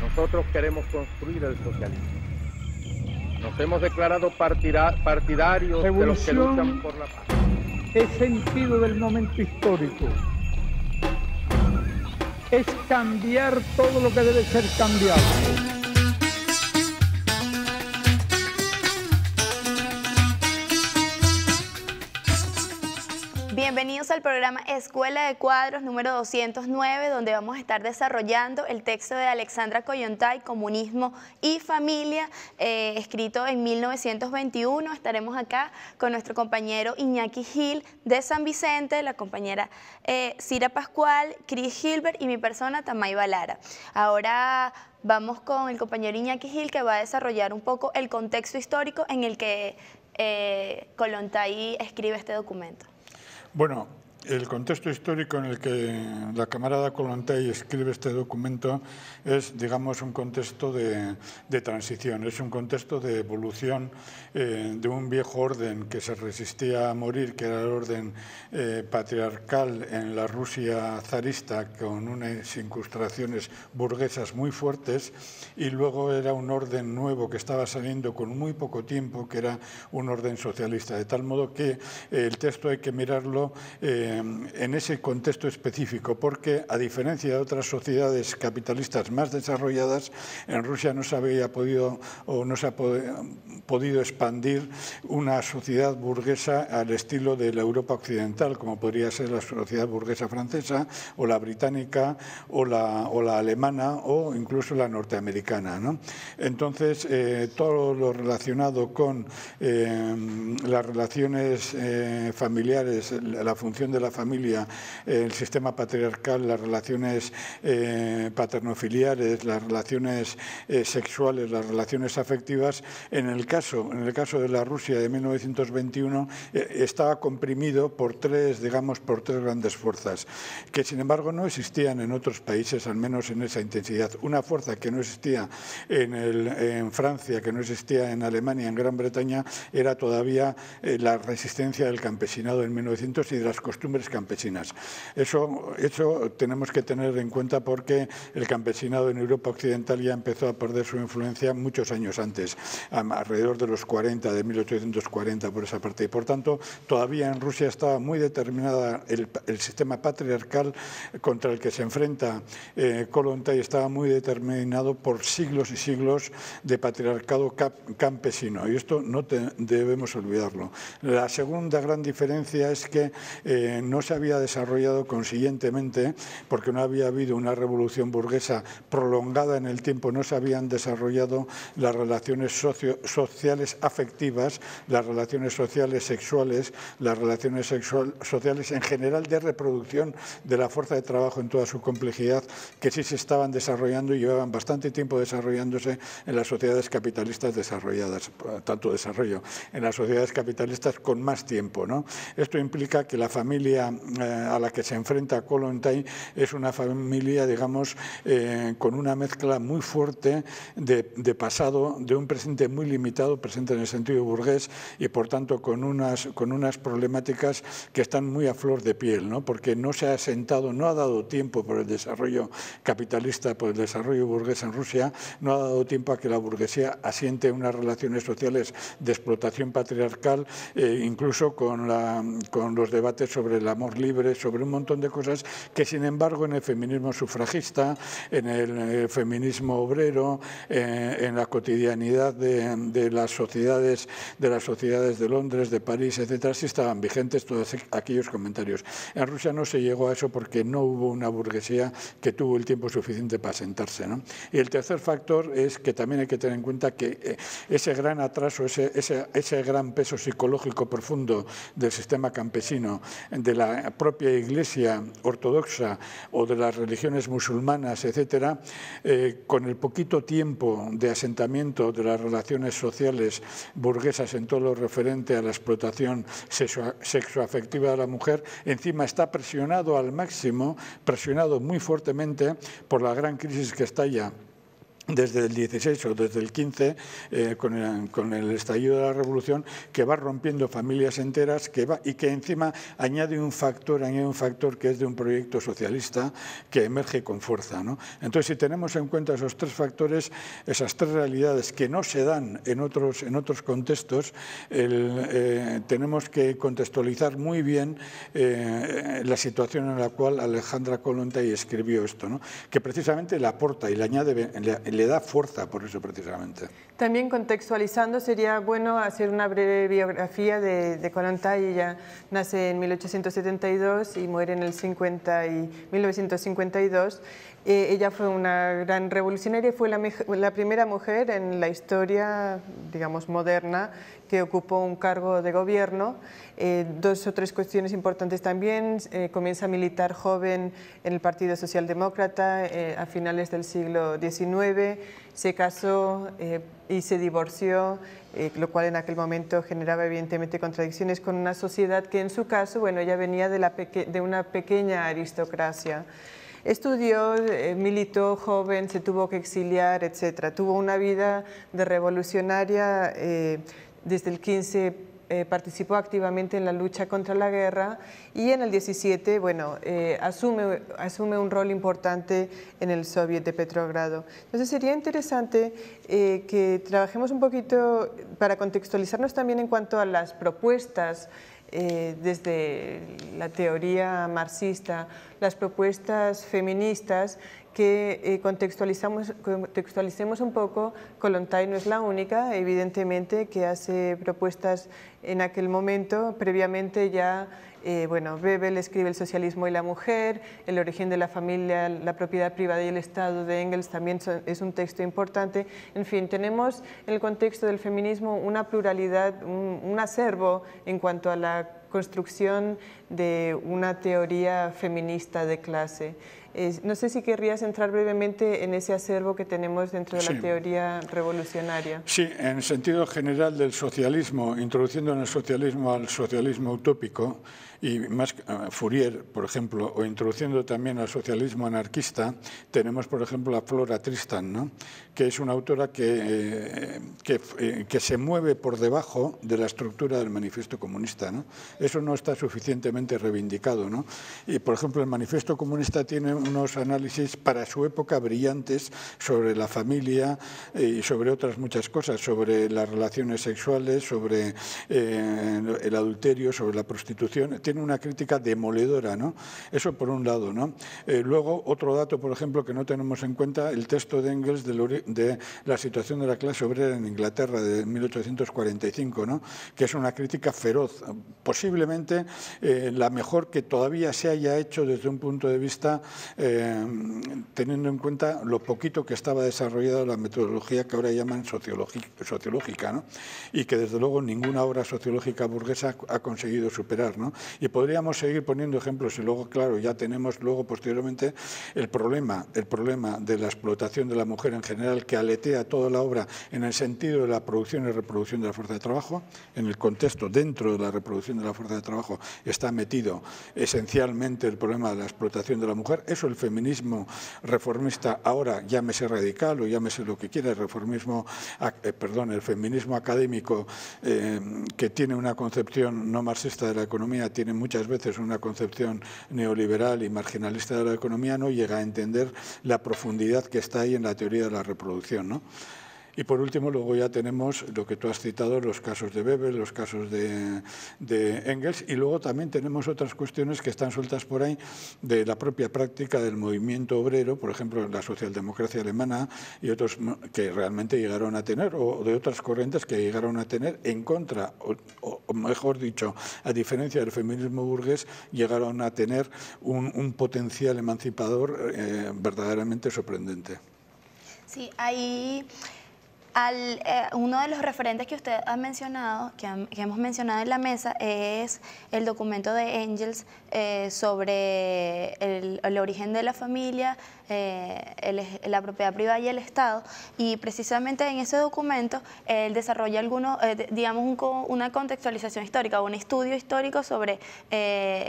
Nosotros queremos construir el socialismo. Nos hemos declarado partidarios de los que luchan por la paz. Es sentido del momento histórico. Es cambiar todo lo que debe ser cambiado. Bienvenidos al programa Escuela de Cuadros número 209, donde vamos a estar desarrollando el texto de Alexandra Coyontay, Comunismo y Familia, eh, escrito en 1921. Estaremos acá con nuestro compañero Iñaki Gil de San Vicente, la compañera eh, Cira Pascual, Chris Gilbert y mi persona Tamay Balara. Ahora vamos con el compañero Iñaki Gil que va a desarrollar un poco el contexto histórico en el que eh, escribe este documento. Bueno, el contexto histórico en el que la camarada Colontay escribe este documento es, digamos, un contexto de, transición, es un contexto de evolución eh, de un viejo orden que se resistía a morir, que era el orden eh, patriarcal en la Rusia zarista, con unas incrustaciones burguesas muy fuertes, y luego era un orden nuevo que estaba saliendo con muy poco tiempo, que era un orden socialista, de tal modo que el texto hay que mirarlo. Eh, en ese contexto específico, porque a diferencia de otras sociedades capitalistas más desarrolladas, en Rusia no se había podido o no se ha podido expandir una sociedad burguesa al estilo de la Europa occidental, como podría ser la sociedad burguesa francesa o la británica o la, o la alemana o incluso la norteamericana. Entonces, eh, todo lo relacionado con eh, las relaciones eh, familiares, la función de la familia, el sistema patriarcal, las relaciones eh, paternofiliares, las relaciones eh, sexuales, las relaciones afectivas, en el caso, en el caso de la Rusia de 1921 eh, estaba comprimido por tres, digamos, por tres grandes fuerzas, que sin embargo no existían en otros países, al menos en esa intensidad. Una fuerza que no existía en, en Francia, que no existía en Alemania, en Gran Bretaña, era todavía la resistencia del campesinado en 1900 y de las costumbres campesinas. Eso, eso tenemos que tener en cuenta porque el campesinado en Europa Occidental ya empezó a perder su influencia muchos años antes, alrededor de los 40, de 1840 por esa parte. Y por tanto, todavía en Rusia estaba muy determinada el, sistema patriarcal contra el que se enfrenta eh, y estaba muy determinado por siglos y siglos de patriarcado campesino. Y esto no debemos olvidarlo. La segunda gran diferencia es que eh, no se había desarrollado consiguientemente, porque no había habido una revolución burguesa prolongada en el tiempo, no se habían desarrollado las relaciones sociales afectivas, las relaciones sociales sexuales, las relaciones sociales en general de reproducción de la fuerza de trabajo en toda su complejidad, que sí se estaban desarrollando y llevaban bastante tiempo desarrollándose en las sociedades capitalistas desarrolladas, tanto desarrollo, en las sociedades capitalistas con más tiempo. ¿no? Esto implica que la familia eh, a la que se enfrenta Kollontai es una familia, digamos, eh, con una mezcla muy fuerte de, pasado, de un presente muy limitado, presente en el sentido burgués, y por tanto con unas, con unas problemáticas que están muy a flor de piel, ¿no? porque no se ha sentado, no ha dado tiempo por el desarrollo capitalista, por el desarrollo burgués en Rusia, no ha dado tiempo a que la burguesía asiente unas relaciones sociales de explotación patriarcal, eh, incluso con, la, con los debates sobre el amor libre, sobre un montón de cosas que sin embargo en el feminismo sufragista, en el feminismo obrero, eh, en la cotidianidad de, las sociedades, de las sociedades de Londres, de París, etcétera, sí estaban vigentes todos aquellos comentarios. En Rusia no se llegó a eso porque no hubo una burguesía que tuvo el tiempo suficiente para sentarse. Y el tercer factor es que también hay que tener en cuenta que eh, ese gran atraso, ese, ese, ese gran peso psicológico profundo del sistema campesino, de la propia Iglesia ortodoxa o de las religiones musulmanas, etcétera, eh, con el poquito tiempo de asentamiento de las relaciones sociales burguesas en todo lo referente a la explotación sexoafectiva de la mujer, encima está presionado al máximo, presionado muy fuertemente por la gran crisis que estalla desde el 16 o desde el 15, eh, con, el, estallido de la revolución, que va rompiendo familias enteras que va, y que encima añade un factor, añade un factor que es de un proyecto socialista que emerge con fuerza. ¿no? Entonces, si tenemos en cuenta esos tres factores, esas tres realidades que no se dan en otros, en otros contextos, eh, tenemos que contextualizar muy bien eh, la situación en la cual Alejandra Kollontai escribió esto, ¿no? que precisamente le aporta y le añade da fuerza por eso precisamente. También contextualizando, sería bueno hacer una breve biografía de, de Ella nace en 1872 y muere en el 50 y 1952. Eh, ella fue una gran revolucionaria, fue la, la, primera mujer en la historia, digamos, moderna que ocupó un cargo de gobierno. Eh, dos o tres cuestiones importantes también. Eh, comienza a militar joven en el Partido Socialdemócrata a finales del siglo XIX. Se casó y se divorció, lo cual en aquel momento generaba evidentemente contradicciones con una sociedad que en su caso, bueno, ella venía de, la de una pequeña aristocracia. Estudió, eh, militó joven, se tuvo que exiliar, etc. Tuvo una vida de revolucionaria eh, desde el 15 eh, participó activamente en la lucha contra la guerra y en el 17 bueno, asume, asume un rol importante en el Soviet de Petrogrado. Entonces sería interesante que trabajemos un poquito para contextualizarnos también en cuanto a las propuestas eh, desde la teoría marxista, las propuestas feministas que eh, contextualizamos, contextualicemos un poco, Kolontai no es la única, evidentemente, que hace propuestas en aquel momento, previamente ya eh, bueno, Bebel escribe El socialismo y la mujer, El origen de la familia, la propiedad privada y el Estado de Engels también es un texto importante. En fin, tenemos en el contexto del feminismo una pluralidad, un, acervo en cuanto a la construcción de una teoría feminista de clase. No sé si querrías entrar brevemente en ese acervo que tenemos dentro de la teoría revolucionaria. Sí, en sentido general del socialismo, introduciendo en el socialismo al socialismo utópico, y más uh, Fourier, por ejemplo, o introduciendo también al socialismo anarquista, tenemos, por ejemplo, a Flora Tristan, ¿no? que es una autora que, eh, eh, que, se mueve por debajo de la estructura del manifiesto comunista. ¿no? Eso no está suficientemente reivindicado. ¿no? Y, por ejemplo, el manifiesto comunista tiene unos análisis para su época brillantes sobre la familia y sobre otras muchas cosas, sobre las relaciones sexuales, sobre el adulterio, sobre la prostitución tiene una crítica demoledora, ¿no? Eso por un lado, ¿no? Eh, luego, otro dato, por ejemplo, que no tenemos en cuenta, el texto de Engels de, la situación de la clase obrera en Inglaterra de 1845, ¿no? Que es una crítica feroz, posiblemente eh, la mejor que todavía se haya hecho desde un punto de vista eh, teniendo en cuenta lo poquito que estaba desarrollada la metodología que ahora llaman sociológica, ¿no? Y que desde luego ninguna obra sociológica burguesa ha conseguido superar, ¿no? Y podríamos seguir poniendo ejemplos y luego, claro, ya tenemos luego posteriormente el problema, el problema de la explotación de la mujer en general que aletea toda la obra en el sentido de la producción y reproducción de la fuerza de trabajo. En el contexto, dentro de la reproducción de la fuerza de trabajo, está metido esencialmente el problema de la explotación de la mujer. Eso el feminismo reformista ahora, llámese radical o llámese lo que quiera, el reformismo, eh, perdón, el feminismo académico eh, que tiene una concepción no marxista de la economía, tiene muchas veces una concepción neoliberal y marginalista de la economía, no llega a entender la profundidad que está ahí en la teoría de la reproducción. ¿no? Y por último, luego ya tenemos lo que tú has citado, los casos de Bebel, los casos de, Engels, y luego también tenemos otras cuestiones que están sueltas por ahí de la propia práctica del movimiento obrero, por ejemplo, la socialdemocracia alemana y otros que realmente llegaron a tener, o de otras corrientes que llegaron a tener en contra, o, mejor dicho, a diferencia del feminismo burgués, llegaron a tener un, potencial emancipador eh, verdaderamente sorprendente. Sí, ahí al, uno de los referentes que usted ha mencionado, que, hemos mencionado en la mesa, es el documento de Angels sobre el, origen de la familia, la propiedad privada y el Estado. Y precisamente en ese documento él desarrolla algunos, digamos, una contextualización histórica, un estudio histórico sobre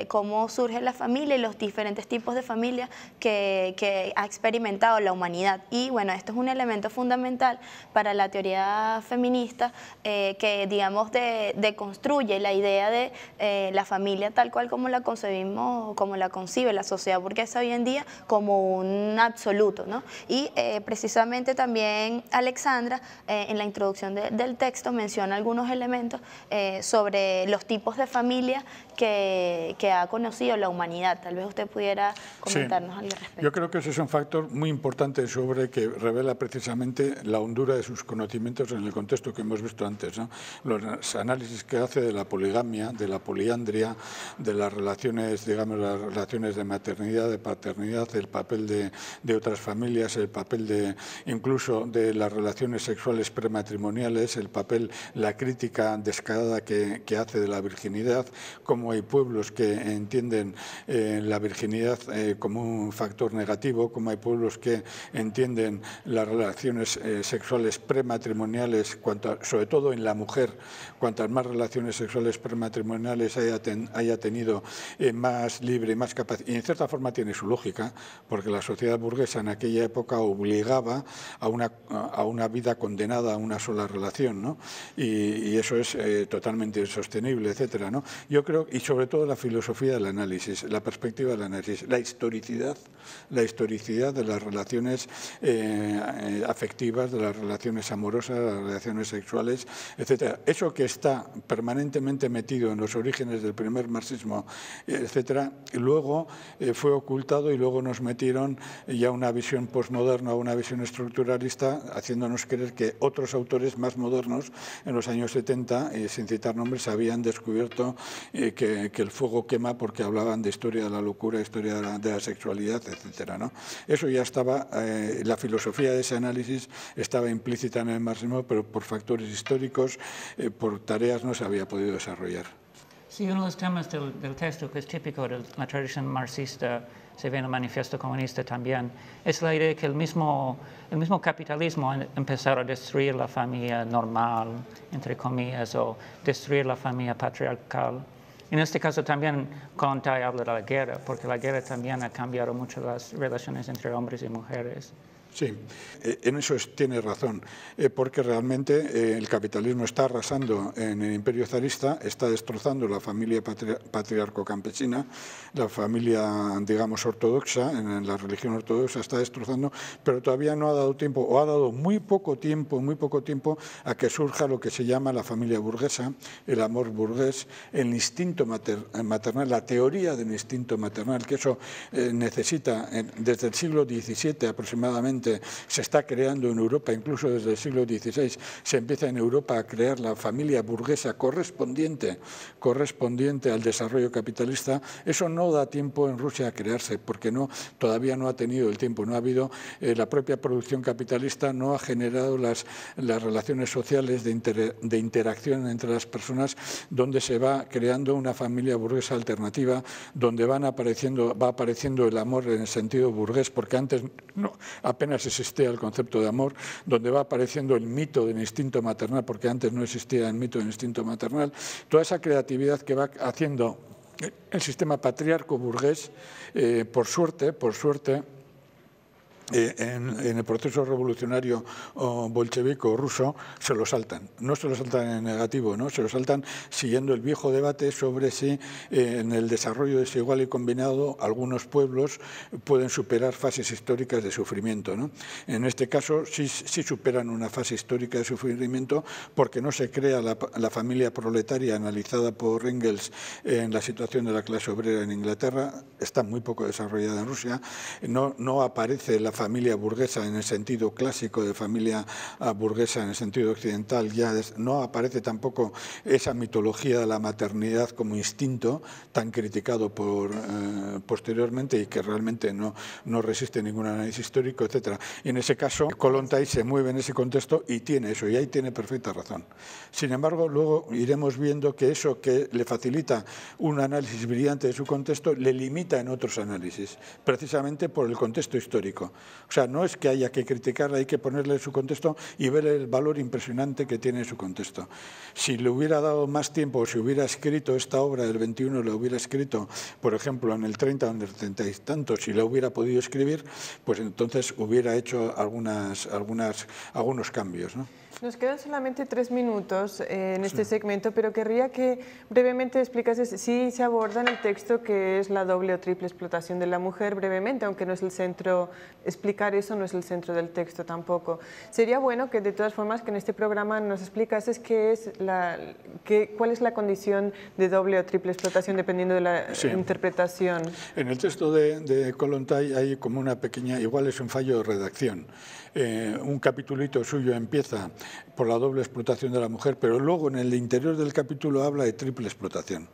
cómo surge la familia y los diferentes tipos de familia que, que ha experimentado la humanidad. Y bueno, esto es un elemento fundamental para la teoría feminista eh, que, digamos, deconstruye la idea de eh, la familia tal cual como la concebimos, como la concibe la sociedad burguesa hoy en día, como un absoluto. ¿no? Y eh, precisamente también Alexandra, en la introducción del texto, menciona algunos elementos sobre los tipos de familia que, que, ha conocido la humanidad. Tal vez usted pudiera comentarnos algo al respecto. Yo creo que ese es un factor muy importante sobre que revela precisamente la hondura de sus conocimientos en el contexto que hemos visto antes. Los análisis que hace de la poligamia, de la poliandria, de las relaciones, digamos, las relaciones de maternidad, de paternidad, el papel de, otras familias, el papel de incluso de las relaciones sexuales prematrimoniales, el papel, la crítica descarada que, hace de la virginidad, como hay pueblos que entienden eh, la virginidad eh, como un factor negativo, como hay pueblos que entienden las relaciones eh, sexuales prematrimoniales, sobre todo en la mujer, cuantas más relaciones sexuales prematrimoniales haya, tenido, más libre, más capaz. Y en cierta forma tiene su lógica, porque la sociedad burguesa en aquella época obligaba a una, vida condenada a una sola relación, ¿no? y, eso es totalmente insostenible, etcétera. ¿no? Yo creo, y sobre todo la filosofía del análisis, la perspectiva del análisis, la historicidad, la historicidad de las relaciones eh, eh, afectivas, de las relaciones amorosas, las relaciones sexuales, etcétera. Eso que está permanentemente metido en los orígenes del primer marxismo, etcétera, luego eh, fue ocultado y luego nos metieron ya una visión posmoderna, una visión estructuralista, haciéndonos creer que otros autores más modernos en los años 70, sin citar nombres, habían descubierto que que, el fuego quema porque hablaban de historia de la locura, historia de la, sexualidad, etcétera. Eso ya estaba, eh, la filosofía de ese análisis estaba implícita en el marxismo, pero por factores históricos, eh, por tareas no se había podido desarrollar. Sí, uno de los temas del, texto que es típico de la tradición marxista, se ve en el manifiesto comunista también, es la idea de que el mismo, el mismo capitalismo ha empezado a destruir la familia normal, entre comillas, o destruir la familia patriarcal. En este caso también Kollontai habla de la guerra, porque la guerra también ha cambiado mucho las relaciones entre hombres y mujeres. Sí, eh, en eso tiene razón, eh, porque realmente eh, el capitalismo está arrasando en el imperio zarista, está destrozando la familia patriarco-campesina, la familia, digamos, ortodoxa, en la religión ortodoxa está destrozando, pero todavía no ha dado tiempo, o ha dado muy poco tiempo, muy poco tiempo a que surja lo que se llama la familia burguesa, el amor burgués, el instinto maternal, la teoría del instinto maternal, que eso necesita desde el siglo XVII aproximadamente se está creando en Europa, incluso desde el siglo XVI, se empieza en Europa a crear la familia burguesa correspondiente, correspondiente al desarrollo capitalista, eso no da tiempo en Rusia a crearse, porque no, todavía no ha tenido el tiempo, no ha habido, eh, la propia producción capitalista no ha generado las, las relaciones sociales de, de interacción entre las personas donde se va creando una familia burguesa alternativa, donde van apareciendo, va apareciendo el amor en el sentido burgués, porque antes apenas existía el concepto de amor, donde va apareciendo el mito del instinto maternal, porque antes no existía el mito del instinto maternal, toda esa creatividad que va haciendo el sistema patriarco burgués, eh, por suerte, por suerte, eh, en, el proceso revolucionario bolchevico ruso se lo saltan. No se lo saltan en negativo, ¿no? se lo saltan siguiendo el viejo debate sobre si eh, en el desarrollo desigual y combinado algunos pueblos pueden superar fases históricas de sufrimiento. ¿no? En este caso sí, superan una fase histórica de sufrimiento porque no se crea la, familia proletaria analizada por Engels en la situación de la clase obrera en Inglaterra, está muy poco desarrollada en Rusia, no aparece la familia burguesa en el sentido clásico de familia ah, burguesa en el sentido occidental, ya no aparece tampoco esa mitología de la maternidad como instinto tan criticado por, eh, posteriormente y que realmente no, no resiste ningún análisis histórico, etc. Y en ese caso, Kolontai se mueve en ese contexto y tiene eso, y ahí tiene perfecta razón. Sin embargo, luego iremos viendo que eso que le facilita un análisis brillante de su contexto le limita en otros análisis, precisamente por el contexto histórico. O sea, no es que haya que criticarla, hay que ponerle su contexto y ver el valor impresionante que tiene su contexto. Si le hubiera dado más tiempo, si hubiera escrito esta obra del 21, le hubiera escrito, por ejemplo, en el 30 o en el 30 y tanto, si la hubiera podido escribir, pues entonces hubiera hecho algunas, algunos cambios. ¿no? Nos quedan solamente tres minutos eh, en este segmento, pero querría que brevemente explicases si se aborda en el texto que es la doble o triple explotación de la mujer, brevemente, aunque no es el centro, explicar eso no es el centro del texto tampoco. Sería bueno que de todas formas que en este programa nos explicases qué es la, qué, cuál es la condición de doble o triple explotación dependiendo de la interpretación. En el texto de, de Kolontai hay como una pequeña, igual es un fallo de redacción. Eh, un capitulito suyo empieza por la doble explotación de la mujer, pero luego en el interior del capítulo habla de triple explotación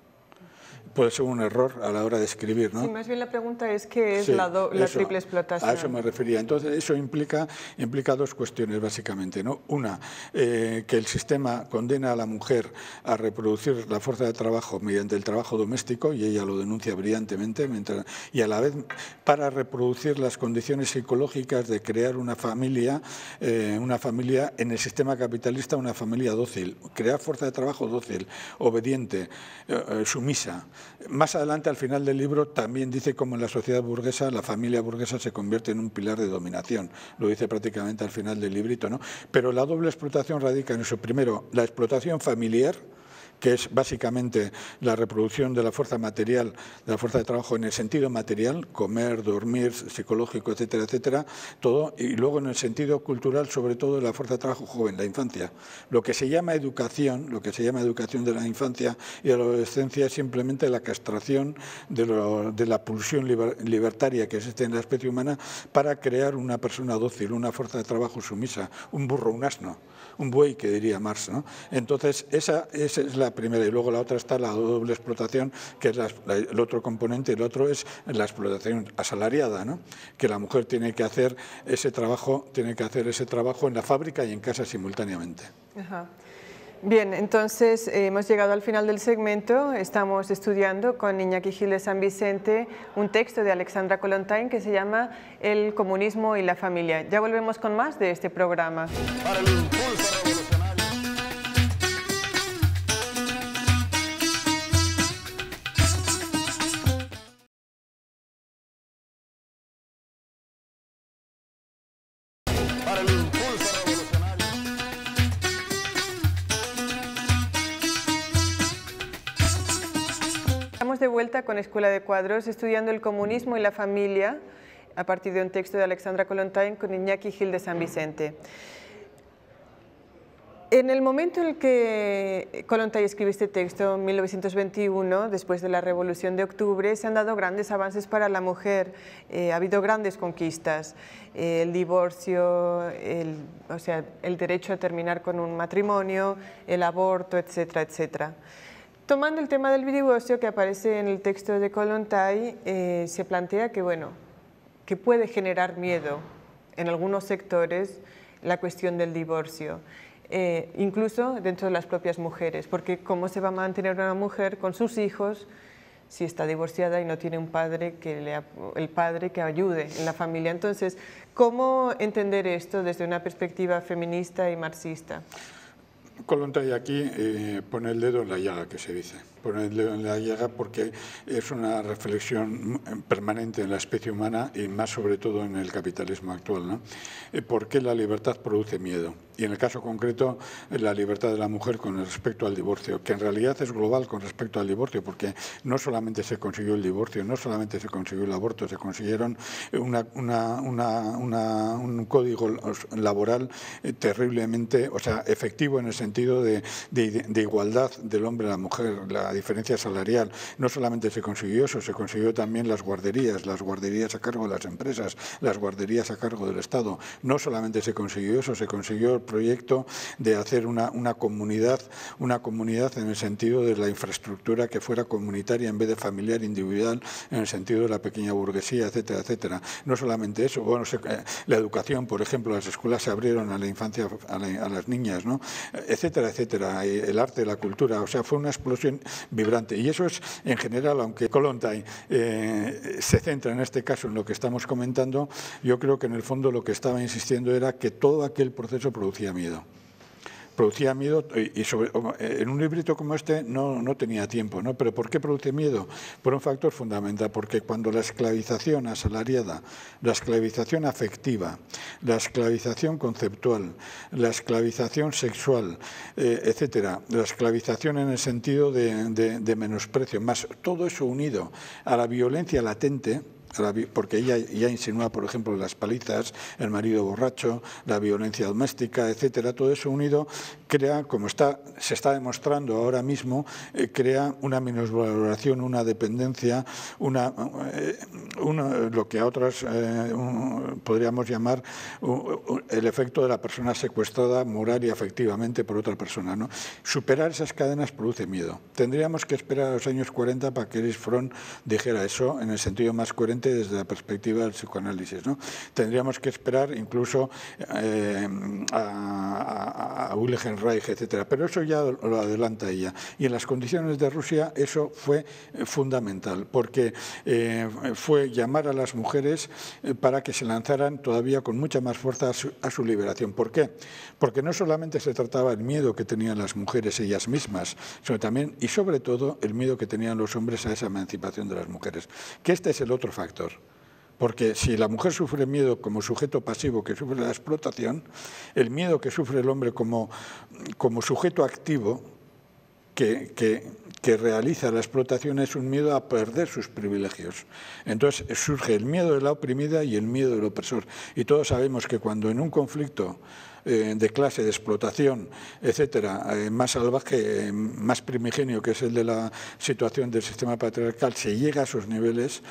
puede ser un error a la hora de escribir. ¿no? Sí, más bien la pregunta es qué es la, triple explotación. A eso me refería. Entonces, eso implica, implica dos cuestiones, básicamente. ¿no? Una, eh, que el sistema condena a la mujer a reproducir la fuerza de trabajo mediante el trabajo doméstico, y ella lo denuncia brillantemente, mientras, y a la vez para reproducir las condiciones psicológicas de crear una familia, eh, una familia en el sistema capitalista, una familia dócil, crear fuerza de trabajo dócil, obediente, eh, sumisa. Más adelante, al final del libro, también dice cómo en la sociedad burguesa la familia burguesa se convierte en un pilar de dominación. Lo dice prácticamente al final del librito. ¿no? Pero la doble explotación radica en eso. Primero, la explotación familiar, que es básicamente la reproducción de la fuerza material, de la fuerza de trabajo en el sentido material, comer, dormir, psicológico, etcétera, etcétera, todo, y luego en el sentido cultural, sobre todo la fuerza de trabajo joven, la infancia. Lo que se llama educación, lo que se llama educación de la infancia y de la adolescencia es simplemente la castración de, de la pulsión libertaria que existe en la especie humana para crear una persona dócil, una fuerza de trabajo sumisa, un burro, un asno un buey, que diría Marx. ¿no? Entonces, esa, esa, es la primera. Y luego la otra está la doble explotación, que es el otro componente. Y el otro es la explotación asalariada, ¿no? que la mujer tiene que hacer ese trabajo, tiene que hacer ese trabajo en la fábrica y en casa simultáneamente. Bien, entonces eh, hemos llegado al final del segmento. Estamos estudiando con Iñaki Gil de San Vicente un texto de Alexandra Kolontain que se llama El comunismo y la familia. Ya volvemos con más de este programa. De vuelta con Escuela de Cuadros, estudiando el comunismo y la familia a partir de un texto de Alexandra Kolontain con Iñaki Gil de San Vicente. En el momento en el que Kolontai escribe este texto, en 1921, después de la Revolución de Octubre, se han dado grandes avances para la mujer, eh, ha habido grandes conquistas, eh, el divorcio, el, o sea, el derecho a terminar con un matrimonio, el aborto, etcétera, etcétera. Tomando el tema del divorcio que aparece en el texto de Kolontai, eh, se plantea que, bueno, que puede generar miedo en algunos sectores la cuestión del divorcio, eh, incluso dentro de las propias mujeres, porque cómo se va a mantener una mujer con sus hijos si está divorciada y no tiene un padre que le, el padre que ayude en la familia. Entonces, ¿cómo entender esto desde una perspectiva feminista y marxista? Colontay aquí eh, pone el dedo en la llaga, que se dice. Pone el dedo en la llaga porque es una reflexión permanente en la especie humana y más sobre todo en el capitalismo actual. ¿no? Eh, ¿Por qué la libertad produce miedo? Y en el caso concreto, la libertad de la mujer con respecto al divorcio, que en realidad es global con respecto al divorcio, porque no solamente se consiguió el divorcio, no solamente se consiguió el aborto, se consiguieron una, un código laboral eh, terriblemente, o sea, efectivo en el sentido de, igualdad del hombre a la mujer, la diferencia salarial. No solamente se consiguió eso, se consiguió también las guarderías, las guarderías a cargo de las empresas, las guarderías a cargo del Estado. No solamente se consiguió eso, se consiguió el proyecto de hacer una, una comunidad, una comunidad en el sentido de la infraestructura que fuera comunitaria en vez de familiar individual, en el sentido de la pequeña burguesía, etcétera, etcétera. No solamente eso, bueno, eh, la educación, por ejemplo, las escuelas se abrieron a la infancia, a, las niñas, ¿no? etcétera, etcétera, el arte, la cultura, o sea, fue una explosión vibrante. Y eso es, en general, aunque Kolontai eh, se centra en este caso en lo que estamos comentando, yo creo que en el fondo lo que estaba insistiendo era que todo aquel proceso producía miedo producía miedo y sobre, en un librito como este no, no, tenía tiempo, ¿no? Pero ¿por qué produce miedo? Por un factor fundamental, porque cuando la esclavización asalariada, la esclavización afectiva, la esclavización conceptual, la esclavización sexual, eh, etcétera, la esclavización en el sentido de menosprecio, más todo eso unido a la violencia latente, porque ella ya insinúa, por ejemplo, las palizas, el marido borracho, la violencia doméstica, etcétera, todo eso unido crea, como está, se está demostrando ahora mismo, eh, crea una minusvaloración, una dependencia, una, eh, lo que a otras eh, podríamos llamar el efecto de la persona secuestrada moral y afectivamente por otra persona. ¿no? Superar esas cadenas produce miedo. Tendríamos que esperar a los años 40 para que Eris Fromm dijera eso en el sentido más coherente desde la perspectiva del psicoanálisis. ¿no? Tendríamos que esperar incluso eh, a, a, Wilhelm Reich, etc. Pero eso ya lo adelanta ella. Y en las condiciones de Rusia eso fue fundamental, porque eh, fue llamar a las mujeres eh, para que se lanzaran todavía con mucha más fuerza a su, a su liberación. ¿Por qué? Porque no solamente se trataba del miedo que tenían las mujeres ellas mismas, sino también y sobre todo el miedo que tenían los hombres a esa emancipación de las mujeres. Que este es el otro factor porque si la mujer sufre miedo como sujeto pasivo que sufre la explotación, el miedo que sufre el hombre como, como sujeto activo que, que, que, realiza la explotación es un miedo a perder sus privilegios. Entonces surge el miedo de la oprimida y el miedo del opresor. Y todos sabemos que cuando en un conflicto eh, de clase, de explotación, etcétera, eh, más salvaje, eh, más primigenio, que es el de la situación del sistema patriarcal, se llega a esos niveles,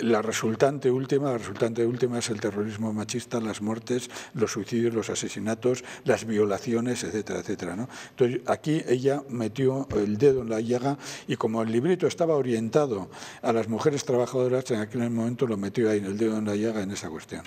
la resultante última, la resultante última es el terrorismo machista, las muertes, los suicidios, los asesinatos, las violaciones, etcétera, etcétera. ¿no? Entonces, aquí ella metió el dedo en la llaga y como el librito estaba orientado a las mujeres trabajadoras, en aquel momento lo metió ahí, el dedo en la llaga en esa cuestión.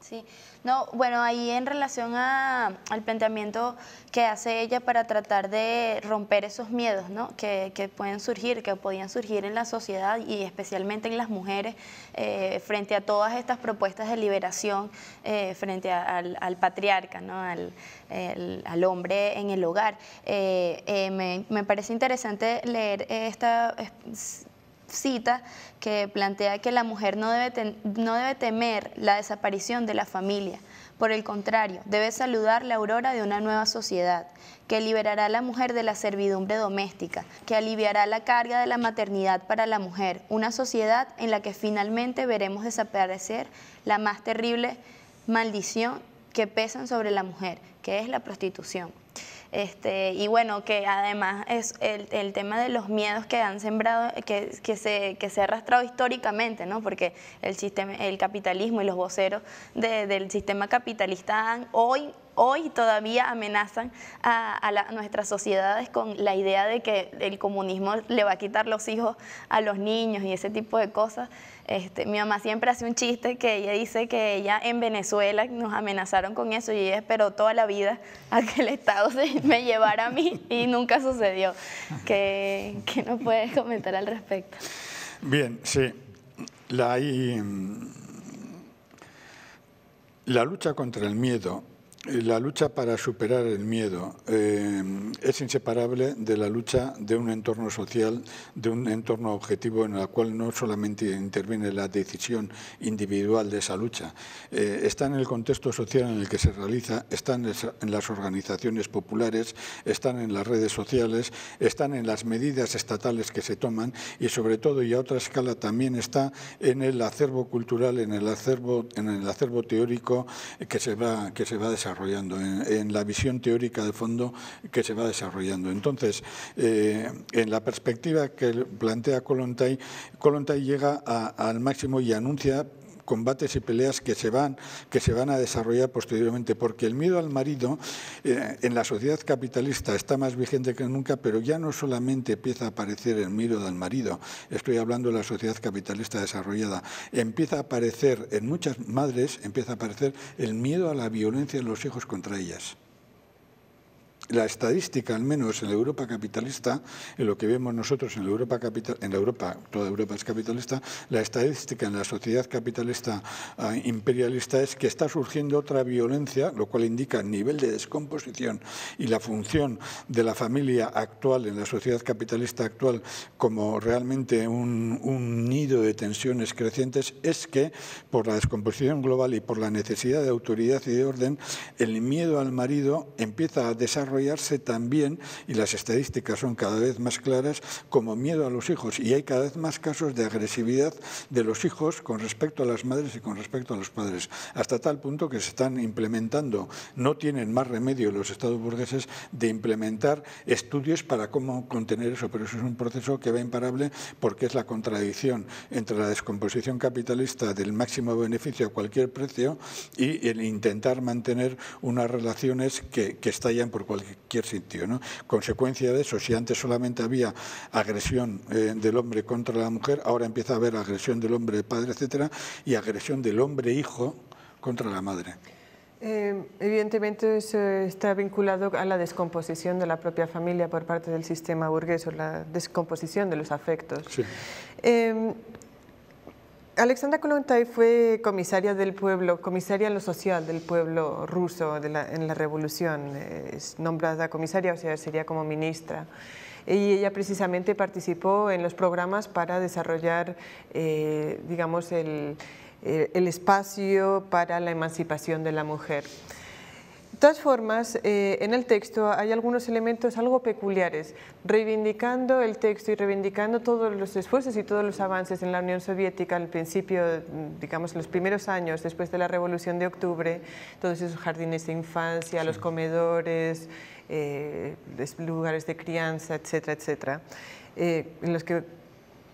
Sí. No, bueno, ahí en relación al planteamiento que hace ella para tratar de romper esos miedos ¿no? que, pueden surgir, que podían surgir en la sociedad y especialmente en las mujeres eh, frente a todas estas propuestas de liberación, eh, frente al, patriarca, ¿no? al, hombre en el hogar. Eh, me, me parece interesante leer esta cita que plantea que la mujer no debe, no debe temer la desaparición de la familia. Por el contrario, debe saludar la aurora de una nueva sociedad que liberará a la mujer de la servidumbre doméstica, que aliviará la carga de la maternidad para la mujer, una sociedad en la que finalmente veremos desaparecer la más terrible maldición que pesan sobre la mujer, que es la prostitución. Este, y bueno, que además es el, tema de los miedos que han sembrado, que, que, se, que se ha arrastrado históricamente, ¿no? porque el, sistema, el capitalismo y los voceros del sistema capitalista han hoy hoy todavía amenazan a, nuestras sociedades con la idea de que el comunismo le va a quitar los hijos a los niños y ese tipo de cosas. Este, mi mamá siempre hace un chiste que ella dice que ella en Venezuela nos amenazaron con eso y ella esperó toda la vida a que el Estado se me llevara a mí y nunca sucedió. ¿Qué, qué nos puedes comentar al respecto? Bien, sí. La, la lucha contra el miedo la lucha para superar el miedo eh, es inseparable de la lucha de un entorno social, de un entorno objetivo en el cual no solamente interviene la decisión individual de esa lucha, eh, está en el contexto social en el que se realiza, están en las organizaciones populares, están en las redes sociales, están en las medidas estatales que se toman y sobre todo y a otra escala también está en el acervo cultural, en el acervo, en el acervo teórico que se va, que se va desarrollando en, la visión teórica de fondo que se va desarrollando. Entonces, eh, en la perspectiva que plantea Kolontai, Kolontai llega al máximo y anuncia combates y peleas que se van, que se van a desarrollar posteriormente, porque el miedo al marido eh, en la sociedad capitalista está más vigente que nunca, pero ya no solamente empieza a aparecer el miedo al marido, estoy hablando de la sociedad capitalista desarrollada, empieza a aparecer en muchas madres, empieza a aparecer el miedo a la violencia de los hijos contra ellas la estadística, al menos en la Europa capitalista, en lo que vemos nosotros en la Europa capital, en la Europa, toda Europa es capitalista, la estadística en la sociedad capitalista ah, imperialista es que está surgiendo otra violencia, lo cual indica el nivel de descomposición y la función de la familia actual en la sociedad capitalista actual como realmente un, un nido de tensiones crecientes, es que por la descomposición global y por la necesidad de autoridad y de orden, el miedo al marido empieza a desarrollar también, y las estadísticas son cada vez más claras, como miedo a los hijos. Y hay cada vez más casos de agresividad de los hijos con respecto a las madres y con respecto a los padres, hasta tal punto que se están implementando, no tienen más remedio los estados burgueses de implementar estudios para cómo contener eso, pero eso es un proceso que va imparable porque es la contradicción entre la descomposición capitalista del máximo beneficio a cualquier precio y el intentar mantener unas relaciones que, que estallan por cualquier cualquier sitio. ¿no? Consecuencia de eso, si antes solamente había agresión eh, del hombre contra la mujer, ahora empieza a haber agresión del hombre padre, etcétera, y agresión del hombre hijo contra la madre. Eh, evidentemente eso está vinculado a la descomposición de la propia familia por parte del sistema burgués o la descomposición de los afectos. Sí. Eh, Alexandra Kolontai fue comisaria del pueblo, comisaria en lo social del pueblo ruso en la revolución, es nombrada comisaria, o sea, sería como ministra. Y ella precisamente participó en los programas para desarrollar, eh, digamos, el espacio para la emancipación de la mujer. Todas formas, eh, en el texto hay algunos elementos algo peculiares, reivindicando el texto y reivindicando todos los esfuerzos y todos los avances en la Unión Soviética al principio, digamos, los primeros años después de la Revolución de Octubre, todos esos jardines de infancia, los comedores, eh, lugares de crianza, etcétera, etcétera, eh, en los que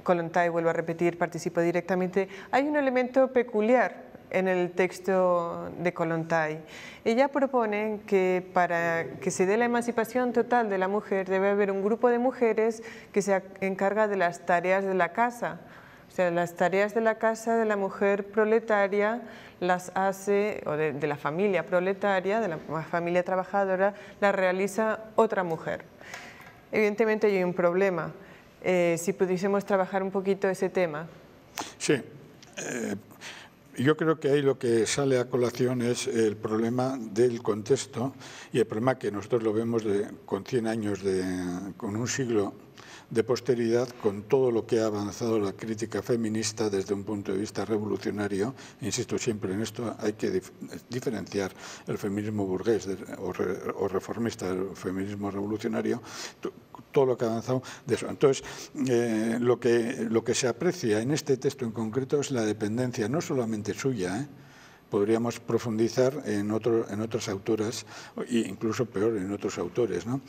Kolontai, vuelvo a repetir, participó directamente. Hay un elemento peculiar en el texto de Kolontai. Ella propone que para que se dé la emancipación total de la mujer debe haber un grupo de mujeres que se encarga de las tareas de la casa. O sea, las tareas de la casa de la mujer proletaria las hace, o de, la familia proletaria, de la familia trabajadora, las realiza otra mujer. Evidentemente hay un problema. Eh, si pudiésemos trabajar un poquito ese tema. Sí. Eh, yo creo que ahí lo que sale a colación es el problema del contexto y el problema que nosotros lo vemos con 100 años, de, con un siglo de posteridad, con todo lo que ha avanzado la crítica feminista desde un punto de vista revolucionario. Insisto siempre en esto, hay que diferenciar el feminismo burgués o, reformista del feminismo revolucionario todo lo que ha avanzado de eso. Entonces, eh, lo, que, lo que se aprecia en este texto en concreto es la dependencia, no solamente suya, ¿eh? Podríamos profundizar en, otro, en otras autoras, e incluso peor, en otros autores. ¿no?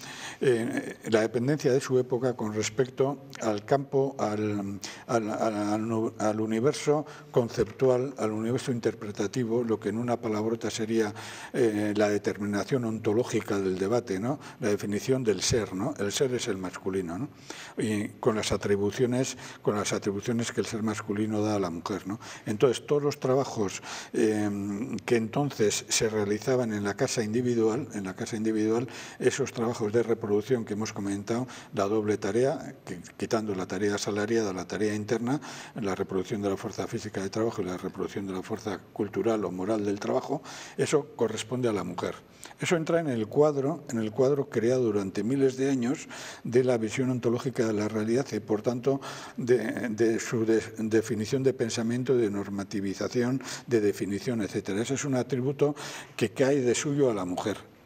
Eh, la dependencia de su época con respecto al campo, al, al, universo conceptual, al universo interpretativo, lo que en una palabrota sería eh, la determinación ontológica del debate, ¿no? la definición del ser. ¿no? El ser es el masculino, ¿no? y con las atribuciones, con las atribuciones que el ser masculino da a la mujer. ¿no? Entonces, todos los trabajos eh, Em, que entonces se realizaban en la casa individual, en la casa individual, esos trabajos de reproducción que hemos comentado, la doble tarea, quitando la tarea asalariada, la tarea interna, la reproducción de la fuerza física de trabajo y la reproducción de la fuerza cultural o moral del trabajo, eso corresponde a la mujer. Eso entra en el cuadro, en el cuadro creado durante miles de años de la visión ontológica de la realidad y, por tanto, de, su definición de pensamiento, de normativización, de definición, etcétera. Ese es un atributo que cae de suyo a la mujer.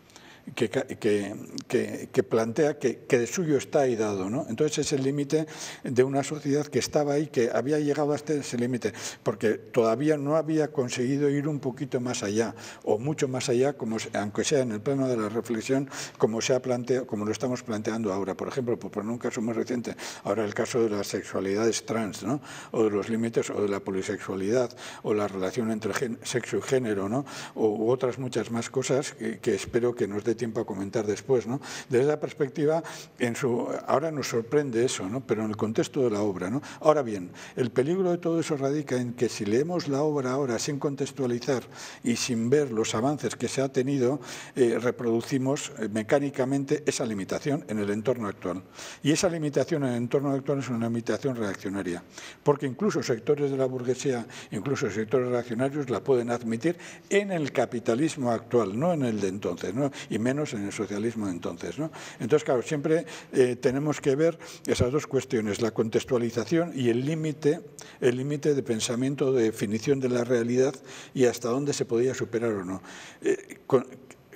Que, que, que, plantea que, de suyo está ahí dado. ¿no? Entonces es el límite de una sociedad que estaba ahí, que había llegado hasta ese límite, porque todavía no había conseguido ir un poquito más allá, o mucho más allá, como, aunque sea en el plano de la reflexión, como, se ha planteado, como lo estamos planteando ahora. Por ejemplo, por poner un caso muy reciente, ahora el caso de las sexualidades trans, ¿no? o de los límites, o de la polisexualidad, o la relación entre sexo y género, ¿no? u otras muchas más cosas que, que espero que nos dé tiempo a comentar después. ¿no? Desde esa perspectiva, en su, ahora nos sorprende eso, ¿no? pero en el contexto de la obra. ¿no? Ahora bien, el peligro de todo eso radica en que si leemos la obra ahora sin contextualizar y sin ver los avances que se ha tenido, eh, reproducimos eh, mecánicamente esa limitación en el entorno actual. Y esa limitación en el entorno actual es una limitación reaccionaria, porque incluso sectores de la burguesía, incluso sectores reaccionarios, la pueden admitir en el capitalismo actual, no en el de entonces, ¿no? Menos en el socialismo de entonces. ¿no? Entonces, claro, siempre eh, tenemos que ver esas dos cuestiones, la contextualización y el límite, el límite de pensamiento, de definición de la realidad y hasta dónde se podía superar o no. Eh,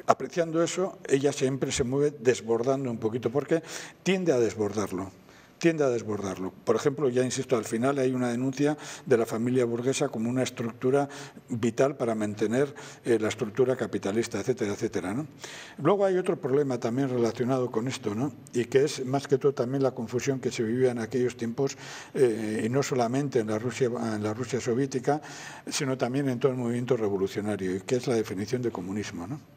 apreciando eso, ella siempre se mueve desbordando un poquito, porque tiende a desbordarlo tiende a desbordarlo. Por ejemplo, ya insisto, al final hay una denuncia de la familia burguesa como una estructura vital para mantener eh, la estructura capitalista, etcétera, etcétera. Luego hay otro problema también relacionado con esto, ¿no? y que es más que todo también la confusión que se vivía en aquellos tiempos, eh, y no solamente en la, Rusia, en la Rusia soviética, sino también en todo el movimiento revolucionario, y que es la definición de comunismo. ¿no?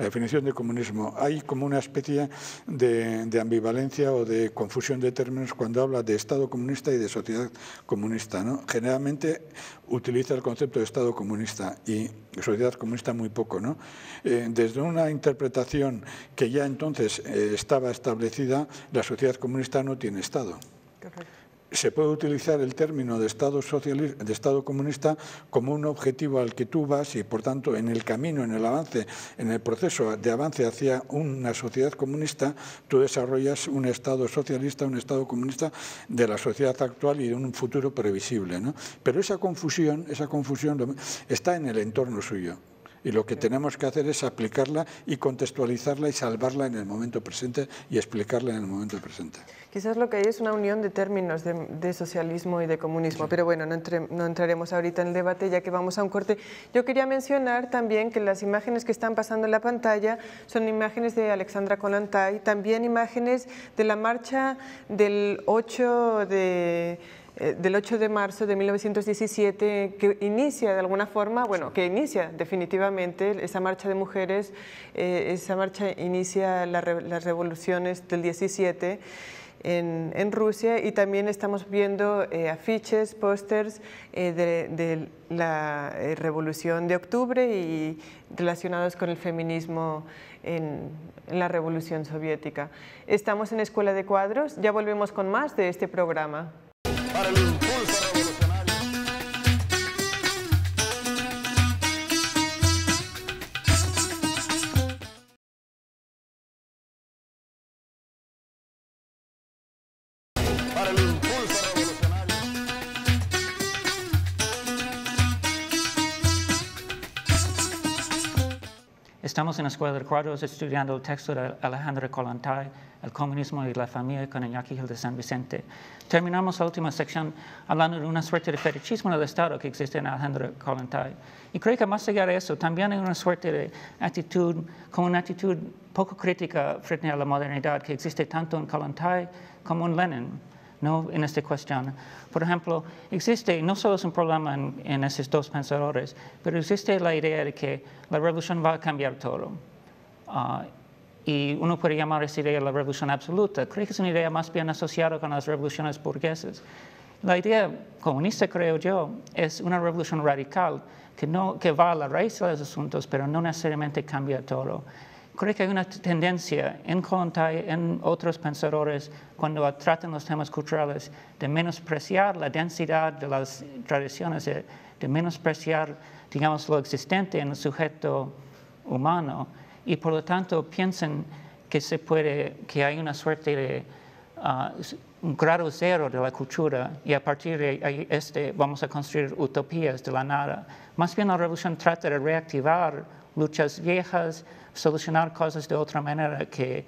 La definición de comunismo. Hay como una especie de, ambivalencia o de confusión de términos cuando habla de Estado comunista y de sociedad comunista. ¿no? Generalmente utiliza el concepto de Estado comunista y sociedad comunista muy poco. ¿no? Eh, desde una interpretación que ya entonces eh, estaba establecida, la sociedad comunista no tiene Estado. Se puede utilizar el término de Estado, de Estado comunista como un objetivo al que tú vas y, por tanto, en el camino, en el avance, en el proceso de avance hacia una sociedad comunista, tú desarrollas un Estado socialista, un Estado comunista de la sociedad actual y de un futuro previsible. Pero esa confusión, esa confusión está en el entorno suyo y lo que tenemos que hacer es aplicarla y contextualizarla y salvarla en el momento presente y explicarla en el momento presente. Quizás lo que hay es una unión de términos de, socialismo y de comunismo, pero bueno, no, no, entraremos ahorita en el debate ya que vamos a un corte. Yo quería mencionar también que las imágenes que están pasando en la pantalla son imágenes de Alexandra Kollontai, también imágenes de la marcha del 8 de eh, del 8 de marzo de 1917 que inicia de alguna forma, bueno, que inicia definitivamente esa marcha de mujeres, eh, esa marcha inicia las revoluciones del 17 en, en, Rusia y también estamos viendo eh, afiches, pósters de, la revolución de octubre y relacionados con el feminismo en, en la revolución soviética. Estamos en Escuela de Cuadros, ya volvemos con más de este programa para Estamos en la Escuela de Cuadros estudiando el texto de Alejandra Kollontai, El comunismo y la familia con Iñaki Gil de San Vicente. Terminamos la última sección hablando de una suerte de fetichismo del Estado que existe en Alejandro Kollontai. Y creo que más allá de eso, también hay una suerte de actitud, como una actitud poco crítica frente a la modernidad que existe tanto en Kollontai como en Lenin. ¿No? en esta cuestión. Por ejemplo, existe, no solo es un problema en, en, esos dos pensadores, pero existe la idea de que la revolución va a cambiar todo. Uh, y uno puede llamar esa idea la revolución absoluta. Creo que es una idea más bien asociada con las revoluciones burguesas. La idea comunista, creo yo, es una revolución radical que, no, que va a la raíz de los asuntos, pero no necesariamente cambia todo. Creo que hay una tendencia en Kollontai, en otros pensadores, cuando tratan los temas culturales, de menospreciar la densidad de las tradiciones, de, de menospreciar, digamos, lo existente en el sujeto humano y por lo tanto piensan que se puede, que hay una suerte de uh, un grado cero de la cultura y a partir de este vamos a construir utopías de la nada. Más bien la revolución trata de reactivar luchas viejas, solucionar cosas de otra manera que,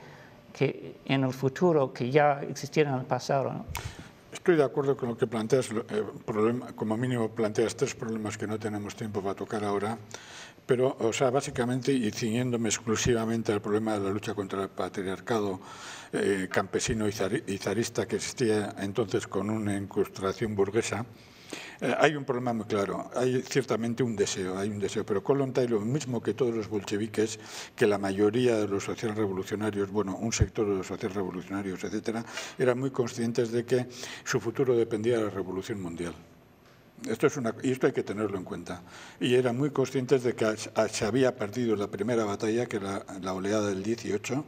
que en el futuro, que ya existieron en el pasado. Estoy de acuerdo con lo que planteas, eh, problema, como mínimo planteas tres problemas que no tenemos tiempo para tocar ahora, pero, o sea, básicamente, y ciñéndome exclusivamente al problema de la lucha contra el patriarcado eh, campesino y zarista que existía entonces con una incrustación burguesa, eh, hay un problema muy claro, hay ciertamente un deseo, hay un deseo, pero Kollontai, lo mismo que todos los bolcheviques, que la mayoría de los socialrevolucionarios, bueno, un sector de los socialrevolucionarios, etcétera, eran muy conscientes de que su futuro dependía de la revolución mundial. Esto es una, y esto hay que tenerlo en cuenta. Y eran muy conscientes de que se había perdido la primera batalla, que era la oleada del 18,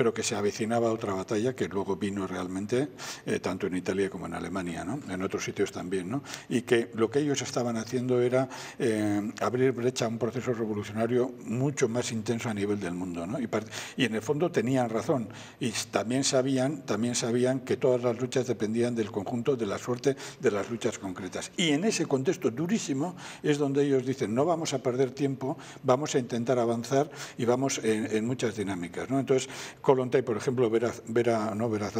pero que se avecinaba otra batalla que luego vino realmente eh, tanto en Italia como en Alemania, ¿no? en otros sitios también, ¿no? y que lo que ellos estaban haciendo era eh, abrir brecha a un proceso revolucionario mucho más intenso a nivel del mundo. ¿no? Y, en el fondo tenían razón y también sabían, también sabían que todas las luchas dependían del conjunto de la suerte de las luchas concretas. Y en ese contexto durísimo es donde ellos dicen no vamos a perder tiempo, vamos a intentar avanzar y vamos en, en muchas dinámicas. ¿no? Entonces, Por ejemplo, Vera, Vera, no Vera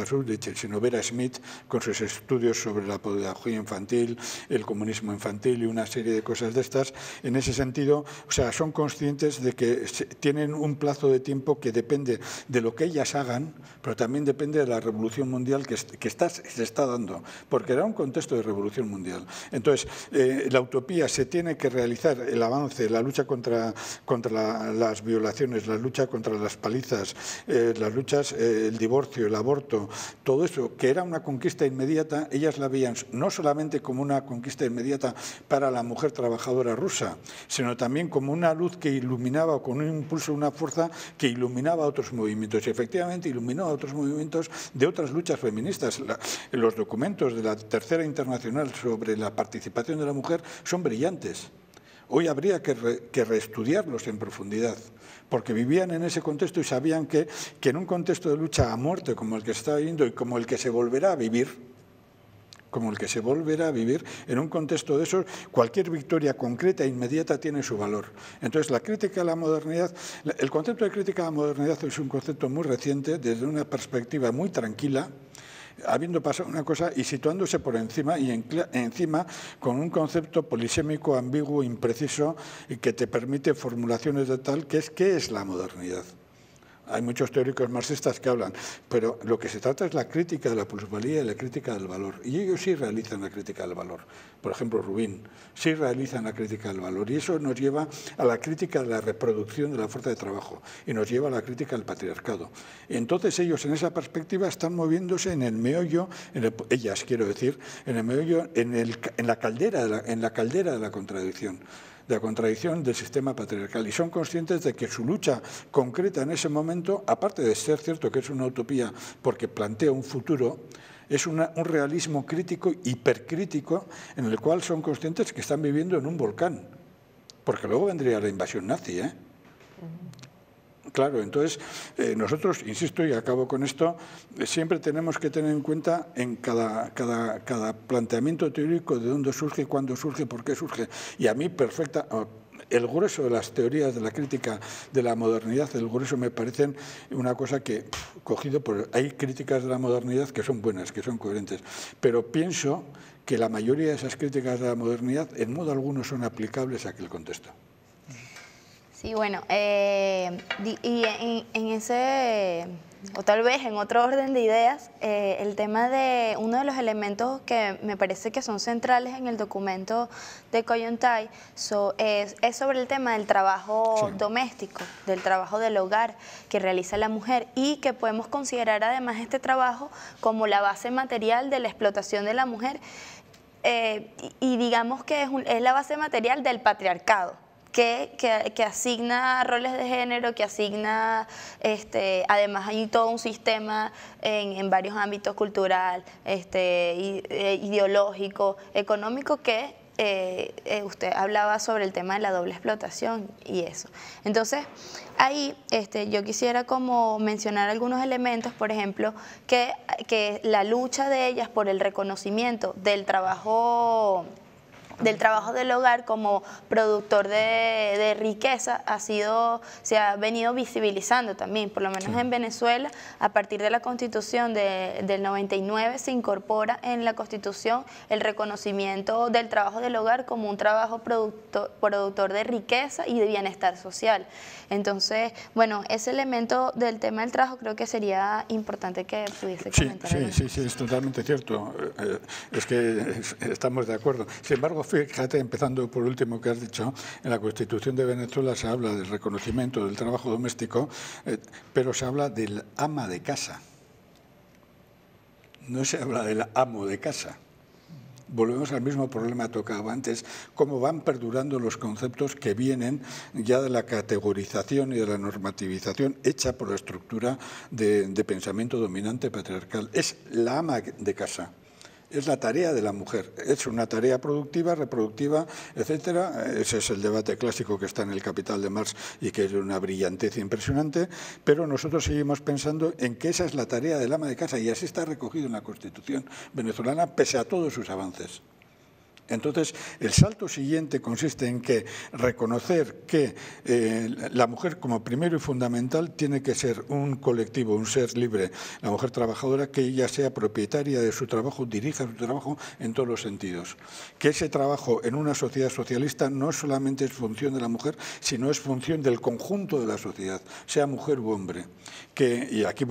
sino Vera Smith, con sus estudios sobre la pedagogía infantil, el comunismo infantil y una serie de cosas de estas, en ese sentido, o sea, son conscientes de que tienen un plazo de tiempo que depende de lo que ellas hagan, pero también depende de la revolución mundial que, que está, se está dando, porque era un contexto de revolución mundial. Entonces, eh, la utopía se tiene que realizar, el avance, la lucha contra, contra las violaciones, la lucha contra las palizas, eh, las luchas, eh, el divorcio, el aborto, todo eso, que era una conquista inmediata, ellas la veían no solamente como una conquista inmediata para la mujer trabajadora rusa, sino también como una luz que iluminaba, con un impulso, una fuerza que iluminaba otros movimientos. Y efectivamente iluminó a otros movimientos de otras luchas feministas. los documentos de la Tercera Internacional sobre la participación de la mujer son brillantes. Hoy habría que reestudiarlos en profundidad porque vivían en ese contexto y sabían que, que en un contexto de lucha a muerte como el que está viviendo y como el que se volverá a vivir, como el que se volverá a vivir, en un contexto de esos, cualquier victoria concreta e inmediata tiene su valor. Entonces, la crítica a la modernidad, el concepto de crítica a la modernidad es un concepto muy reciente, desde una perspectiva muy tranquila, habiendo pasado una cosa y situándose por encima y encima con un concepto polisémico, ambiguo, impreciso y que te permite formulaciones de tal que es qué es la modernidad. Hay muchos teóricos marxistas que hablan, pero lo que se trata es la crítica de la plusvalía y la crítica del valor. Y ellos sí realizan la crítica del valor. Por ejemplo, Rubín sí realizan la crítica del valor. Y eso nos lleva a la crítica de la reproducción de la fuerza de trabajo y nos lleva a la crítica del patriarcado. Entonces ellos en esa perspectiva están moviéndose en el meollo, en ellas quiero decir, en el meollo, en, el, en, la caldera en la caldera de la contradicción de la contradicción del sistema patriarcal y son conscientes de que su lucha concreta en ese momento, aparte de ser cierto que es una utopía porque plantea un futuro, es un realismo crítico, hipercrítico, en el cual son conscientes que están viviendo en un volcán, porque luego vendría la invasión nazi. ¿eh? Claro, entonces eh, nosotros, insisto y acabo con esto, eh, siempre tenemos que tener en cuenta en cada, cada, cada planteamiento teórico de dónde surge, cuándo surge, por qué surge. Y a mí perfecta, el grueso de las teorías de la crítica de la modernidad, el grueso me parecen una cosa que, cogido por... Hay críticas de la modernidad que son buenas, que son coherentes, pero pienso que la mayoría de esas críticas de la modernidad en modo alguno son aplicables a aquel contexto. Sí, bueno, eh, y en, ese, o tal vez en otro orden de ideas, eh, el tema de uno de los elementos que me parece que son centrales en el documento de Coyontai es, sobre el tema del trabajo doméstico, del trabajo del hogar que realiza la mujer y que podemos considerar además este trabajo como la base material de la explotación de la mujer eh, y, digamos que es, es la base material del patriarcado que, asigna roles de género, que asigna, este, además hay todo un sistema en, varios ámbitos cultural, este, eh, ideológico, económico, que eh, eh, usted hablaba sobre el tema de la doble explotación y eso. Entonces, ahí este, yo quisiera como mencionar algunos elementos, por ejemplo, que, que la lucha de ellas por el reconocimiento del trabajo del trabajo del hogar como productor de, riqueza ha sido, se ha venido visibilizando también, por lo menos en Venezuela, a partir de la constitución del 99 se incorpora en la constitución el reconocimiento del trabajo del hogar como un trabajo productor, productor de riqueza y de bienestar social. Entonces, bueno, ese elemento del tema del trabajo creo que sería importante que pudiese comentar. Sí, sí, sí, es totalmente cierto. Eh, eh, es que estamos de acuerdo. Sin embargo, fíjate, empezando por último que has dicho, en la Constitución de Venezuela se habla del reconocimiento del trabajo doméstico, eh, pero se habla del ama de casa. No se habla del amo de casa volvemos al mismo problema tocado antes, cómo van perdurando los conceptos que vienen ya de la categorización y de la normativización hecha por la estructura de, pensamiento dominante patriarcal. Es la ama de casa es la tarea de la mujer. Es una tarea productiva, reproductiva, etcétera. Ese es el debate clásico que está en el Capital de Marx y que es una brillantez impresionante. Pero nosotros seguimos pensando en que esa es la tarea del ama de casa y así está recogido en la Constitución venezolana, pese a todos sus avances. Entonces, el salto siguiente consiste en que reconocer que eh, la mujer como primero y fundamental tiene que ser un colectivo, un ser libre, la mujer trabajadora, que ella sea propietaria de su trabajo, dirija su trabajo en todos los sentidos. Que ese trabajo en una sociedad socialista no solamente es función de la mujer, sino es función del conjunto de la sociedad, sea mujer u hombre. Que, y aquí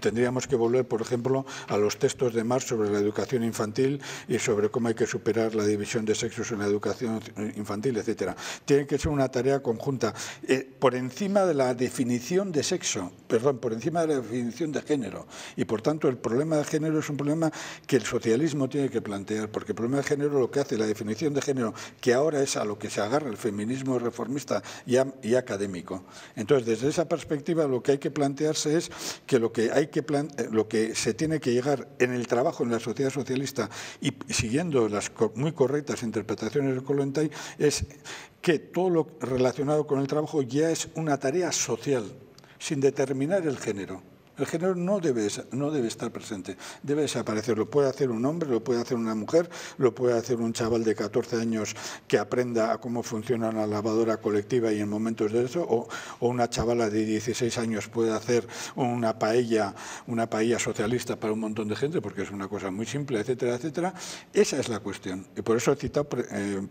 tendríamos que volver, por ejemplo, a los textos de Marx sobre la educación infantil y sobre cómo hay que superar división de sexos en la educación infantil, etcétera. Tiene que ser una tarea conjunta. Eh, por encima de la definición de sexo, perdón, por encima de la definición de género. Y por tanto, el problema de género es un problema que el socialismo tiene que plantear, porque el problema de género lo que hace, la definición de género, que ahora es a lo que se agarra el feminismo reformista y, y académico. Entonces, desde esa perspectiva, lo que hay que plantearse es que lo que, hay que eh, lo que se tiene que llegar en el trabajo en la sociedad socialista y siguiendo las correctas interpretaciones de Kolontai es que todo lo relacionado con el trabajo ya es una tarea social, sin determinar el género. El género no debe, no debe estar presente, debe desaparecer. Lo puede hacer un hombre, lo puede hacer una mujer, lo puede hacer un chaval de 14 años que aprenda a cómo funciona la lavadora colectiva y en momentos de eso, o, una chavala de 16 años puede hacer una paella, una paella socialista para un montón de gente, porque es una cosa muy simple, etcétera, etcétera. Esa es la cuestión. Y por eso he citado eh,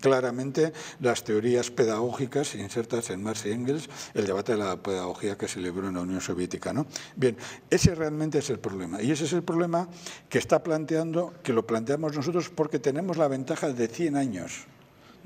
claramente las teorías pedagógicas insertas en Marx y Engels, el debate de la pedagogía que celebró en la Unión Soviética. Bien, ese realmente es el problema. Y ese es el problema que está planteando, que lo planteamos nosotros porque tenemos la ventaja de 100 años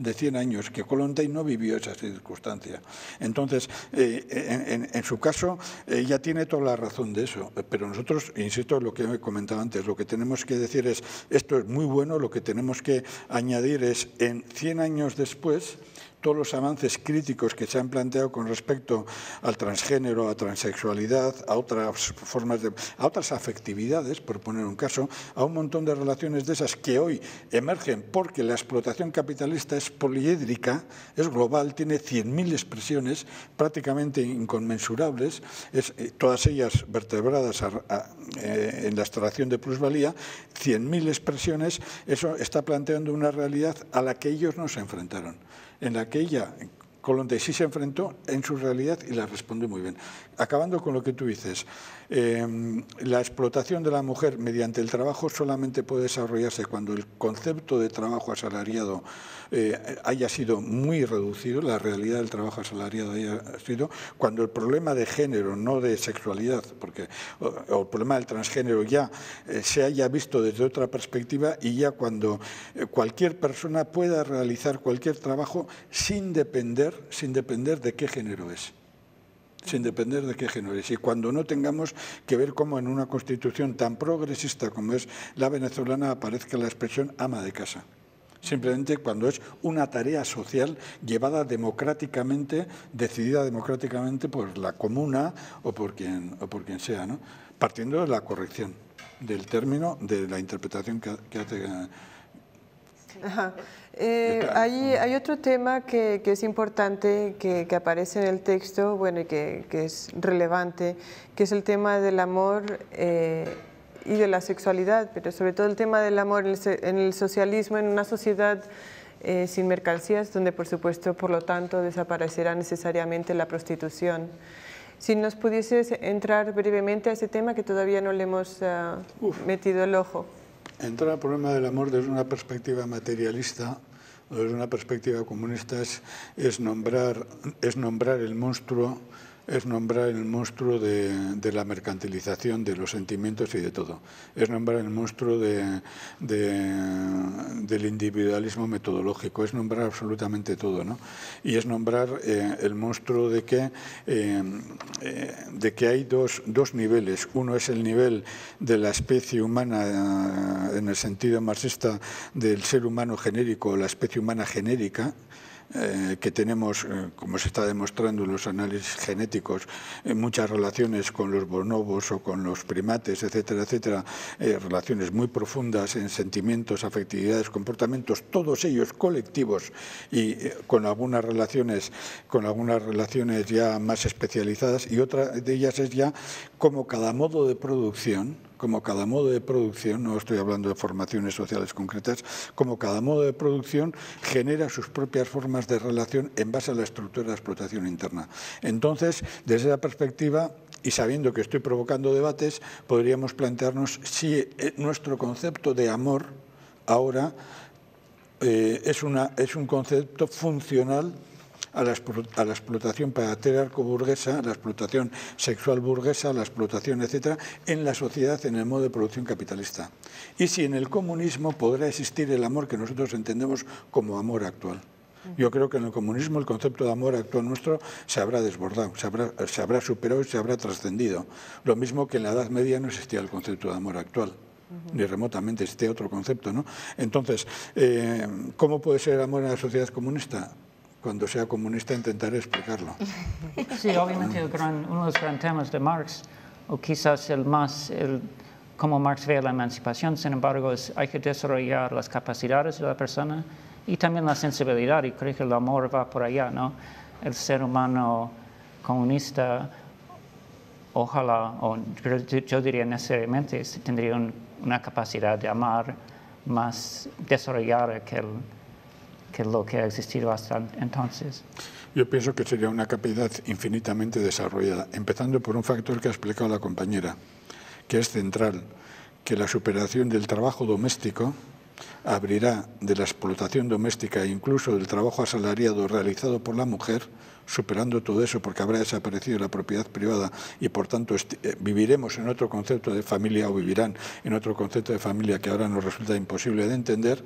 de 100 años, que Colontay no vivió esa circunstancia. Entonces, eh, en, su caso, ella tiene toda la razón de eso, pero nosotros, insisto lo que he comentado antes, lo que tenemos que decir es, esto es muy bueno, lo que tenemos que añadir es, en 100 años después, todos los avances críticos que se han planteado con respecto al transgénero, a transexualidad, a otras formas de, a otras afectividades, por poner un caso, a un montón de relaciones de esas que hoy emergen porque la explotación capitalista es poliédrica, es global, tiene 100.000 expresiones prácticamente inconmensurables, es, eh, todas ellas vertebradas eh, en la extracción de plusvalía, 100.000 expresiones, eso está planteando una realidad a la que ellos no se enfrentaron en la que sí se enfrentó en su realidad y la responde muy bien. Acabando con lo que tú dices, Em, la explotación de la mujer mediante el trabajo solamente puede desarrollarse cuando el concepto de trabajo asalariado eh, haya sido muy reducido, la realidad del trabajo asalariado haya sido, cuando el problema de género, no de sexualidad, porque o, el problema del transgénero ya eh, se haya visto desde otra perspectiva y ya cuando eh, cualquier persona pueda realizar cualquier trabajo sin depender, sin depender de qué género es sin depender de qué género es. Y cuando no tengamos que ver cómo en una constitución tan progresista como es la venezolana aparezca la expresión ama de casa. Simplemente cuando es una tarea social llevada democráticamente, decidida democráticamente por la comuna o por quien, o por quien sea, ¿no? partiendo de la corrección del término, de la interpretación que, hace. Ajá. Eh, hay, otro tema que, es importante, que, aparece en el texto, bueno, y que, es relevante, que es el tema del amor eh, y de la sexualidad, pero sobre todo el tema del amor en el, socialismo, en una sociedad eh, sin mercancías, donde por supuesto, por lo tanto, desaparecerá necesariamente la prostitución. Si nos pudieses entrar brevemente a ese tema que todavía no le hemos uh, metido el ojo. Entrar al problema del amor desde una perspectiva materialista desde una perspectiva comunista es, es, nombrar, es nombrar el monstruo es nombrar el monstruo de, la mercantilización de los sentimientos y de todo. Es nombrar el monstruo de, del individualismo metodológico, es nombrar absolutamente todo. ¿no? Y es nombrar eh, el monstruo de que, eh, eh, de que hay dos, dos, niveles. Uno es el nivel de la especie humana en el sentido marxista del ser humano genérico, la especie humana genérica, eh, que tenemos, eh, como se está demostrando en los análisis genéticos, en muchas relaciones con los bonobos o con los primates, etcétera, etcétera, eh, relaciones muy profundas en sentimientos, afectividades, comportamientos, todos ellos colectivos y con algunas relaciones, con algunas relaciones ya más especializadas y otra de ellas es ya como cada modo de producción como cada modo de producción, no estoy hablando de formaciones sociales concretas, como cada modo de producción genera sus propias formas de relación en base a la estructura de explotación interna. Entonces, desde esa perspectiva, y sabiendo que estoy provocando debates, podríamos plantearnos si eh, nuestro concepto de amor ahora eh, es, una, es un concepto funcional a la, explotación patriarco-burguesa, a la explotación sexual burguesa, a la explotación, etcétera, en la sociedad, en el modo de producción capitalista. Y si en el comunismo podrá existir el amor que nosotros entendemos como amor actual. Yo creo que en el comunismo el concepto de amor actual nuestro se habrá desbordado, se habrá, se habrá superado y se habrá trascendido. Lo mismo que en la Edad Media no existía el concepto de amor actual. ni remotamente existía otro concepto. ¿no? Entonces, eh, ¿cómo puede ser el amor en la sociedad comunista? Cuando sea comunista intentaré explicarlo. Sí, obviamente uno de los grandes temas de Marx, o quizás el más, el, como Marx ve la emancipación, sin embargo, es hay que desarrollar las capacidades de la persona y también la sensibilidad, y creo que el amor va por allá, ¿no? El ser humano comunista, ojalá, o yo diría necesariamente, tendría una capacidad de amar más desarrollada que el que lo que ha existido hasta entonces. Yo pienso que sería una capacidad infinitamente desarrollada, empezando por un factor que ha explicado la compañera, que es central, que la superación del trabajo doméstico abrirá de la explotación doméstica e incluso del trabajo asalariado realizado por la mujer superando todo eso porque habrá desaparecido la propiedad privada y por tanto eh, viviremos en otro concepto de familia o vivirán en otro concepto de familia que ahora nos resulta imposible de entender,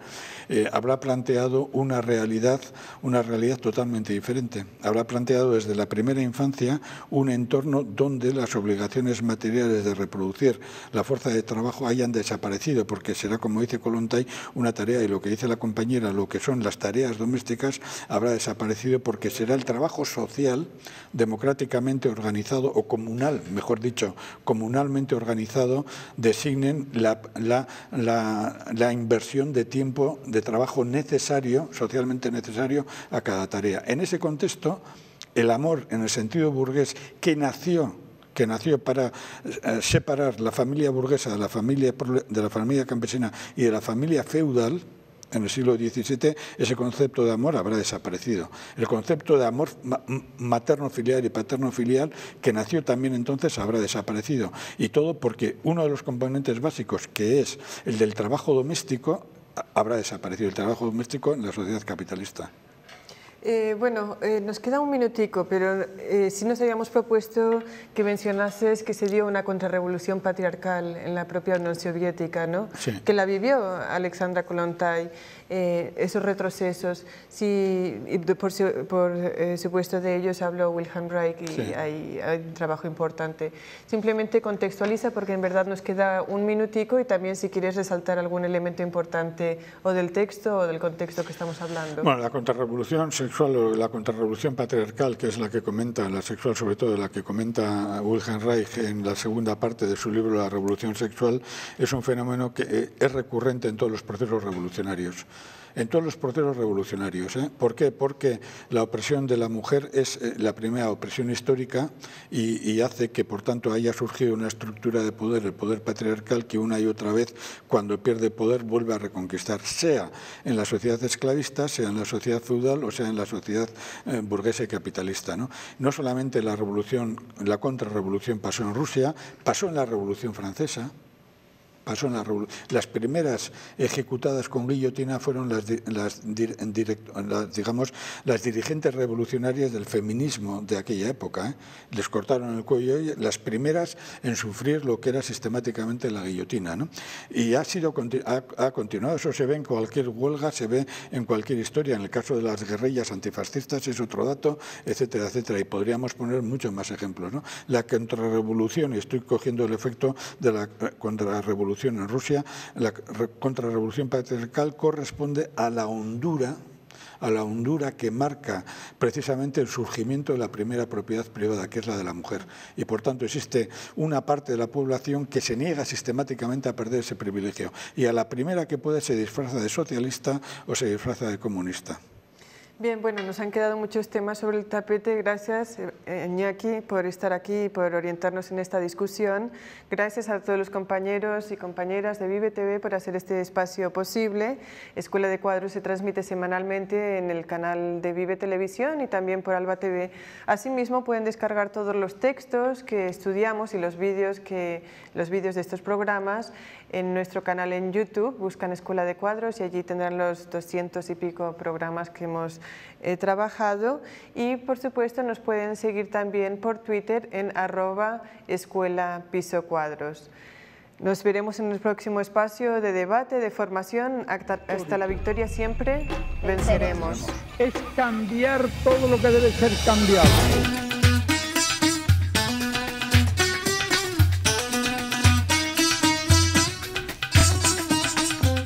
eh, habrá planteado una realidad, una realidad totalmente diferente. Habrá planteado desde la primera infancia un entorno donde las obligaciones materiales de reproducir la fuerza de trabajo hayan desaparecido, porque será, como dice Colontay, una tarea, y lo que dice la compañera, lo que son las tareas domésticas, habrá desaparecido porque será el trabajo social democráticamente organizado o comunal, mejor dicho, comunalmente organizado, designen la, la, inversión de tiempo de trabajo necesario, socialmente necesario, a cada tarea. En ese contexto, el amor, en el sentido burgués, que nació que nació para eh, separar la familia burguesa de la familia, de la familia campesina y de la familia feudal, en el siglo XVII ese concepto de amor habrá desaparecido. El concepto de amor materno-filial y paterno-filial, que nació también entonces, habrá desaparecido. Y todo porque uno de los componentes básicos, que es el del trabajo doméstico, habrá desaparecido. El trabajo doméstico en la sociedad capitalista. Eh, bueno, eh, nos queda un minutico, pero eh, sí nos habíamos propuesto que mencionases que se dio una contrarrevolución patriarcal en la propia Unión Soviética, ¿no? que la vivió Alexandra Kolontai eh, esos retrocesos. Si, por, por eh, supuesto de ellos habló Wilhelm Reich y hay, un trabajo importante. Simplemente contextualiza porque en verdad nos queda un minutico y también si quieres resaltar algún elemento importante o del texto o del contexto que estamos hablando. Bueno, la contrarrevolución sexual o la contrarrevolución patriarcal, que es la que comenta, la sexual sobre todo, la que comenta Wilhelm Reich en la segunda parte de su libro La revolución sexual, es un fenómeno que eh, es recurrente en todos los procesos revolucionarios en todos los procesos revolucionarios. ¿eh? ¿Por qué? Porque la opresión de la mujer es eh, la primera opresión histórica y, hace que, por tanto, haya surgido una estructura de poder, el poder patriarcal, que una y otra vez, cuando pierde poder, vuelve a reconquistar, sea en la sociedad esclavista, sea en la sociedad feudal o sea en la sociedad eh, burguesa y capitalista. ¿no? no solamente la revolución, la contrarrevolución pasó en Rusia, pasó en la Revolución Francesa, pasó en la Las primeras ejecutadas con guillotina fueron las, las, digamos, las dirigentes revolucionarias del feminismo de aquella época. ¿eh? Les cortaron el cuello, y las primeras en sufrir lo que era sistemáticamente la guillotina. ¿no? Y ha, sido, ha, ha, continuado, eso se ve en cualquier huelga, se ve en cualquier historia. En el caso de las guerrillas antifascistas es otro dato, etcétera, etcétera. Y podríamos poner muchos más ejemplos. ¿no? La contrarrevolución, y estoy cogiendo el efecto de la contrarrevolución, en Rusia, la contrarrevolución patriarcal corresponde a la hondura a la hondura que marca precisamente el surgimiento de la primera propiedad privada, que es la de la mujer. Y por tanto existe una parte de la población que se niega sistemáticamente a perder ese privilegio. Y a la primera que puede se disfraza de socialista o se disfraza de comunista. Bien, bueno, nos han quedado muchos temas sobre el tapete. Gracias, eh, Iñaki, por estar aquí y por orientarnos en esta discusión. Gracias a todos los compañeros y compañeras de Vive TV por hacer este espacio posible. Escuela de Cuadros se transmite semanalmente en el canal de Vive Televisión y también por Alba TV. Asimismo, pueden descargar todos los textos que estudiamos y los vídeos, que, los vídeos de estos programas en nuestro canal en YouTube, buscan Escuela de Cuadros y allí tendrán los 200 y pico programas que hemos eh, trabajado y por supuesto nos pueden seguir también por Twitter en arroba escuela piso cuadros. Nos veremos en el próximo espacio de debate, de formación. Hasta, la victoria siempre venceremos. Es cambiar todo lo que debe ser cambiado.